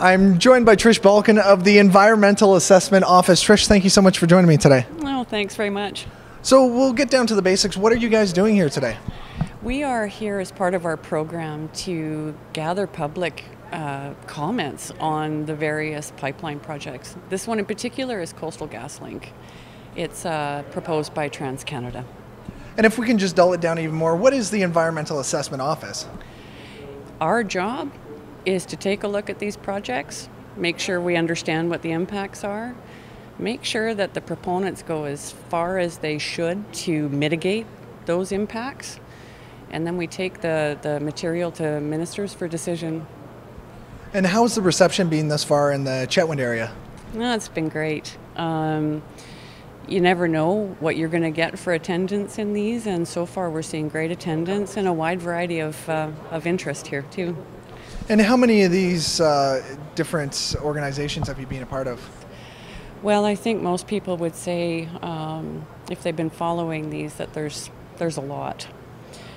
I'm joined by Trish Balkin of the Environmental Assessment Office. Trish, thank you so much for joining me today. Oh, thanks very much. So we'll get down to the basics. What are you guys doing here today? We are here as part of our program to gather public uh, comments on the various pipeline projects. This one in particular is Coastal GasLink. It's uh, proposed by TransCanada. And if we can just dull it down even more, what is the Environmental Assessment Office? Our job is to take a look at these projects, make sure we understand what the impacts are, make sure that the proponents go as far as they should to mitigate those impacts, and then we take the, the material to ministers for decision. And how's the reception been thus far in the Chetwynd area? No, it's been great. Um, you never know what you're going to get for attendance in these, and so far we're seeing great attendance and a wide variety of, uh, of interest here, too. And how many of these uh, different organizations have you been a part of? Well, I think most people would say, um, if they've been following these, that there's there's a lot.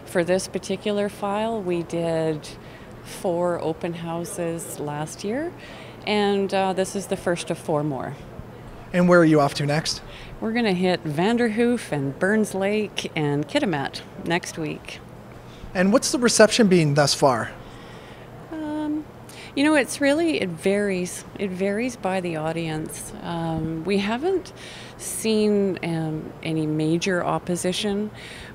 For this particular file, we did four open houses last year, and uh, this is the first of four more. And where are you off to next? We're going to hit Vanderhoof and Burns Lake and Kitimat next week. And what's the reception been thus far? You know, it's really, it varies. It varies by the audience. Um, we haven't seen um, any major opposition.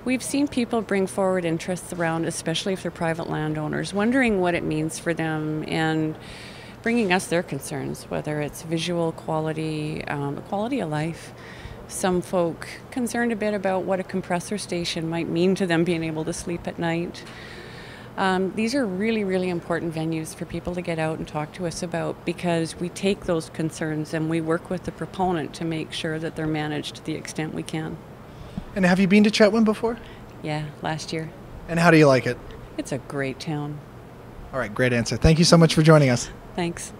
We've seen people bring forward interests around, especially if they're private landowners, wondering what it means for them and bringing us their concerns, whether it's visual quality, um, quality of life. Some folk concerned a bit about what a compressor station might mean to them being able to sleep at night. Um, these are really, really important venues for people to get out and talk to us about because we take those concerns and we work with the proponent to make sure that they're managed to the extent we can. And have you been to Chetwynd before? Yeah, last year. And how do you like it? It's a great town. All right, great answer. Thank you so much for joining us. Thanks.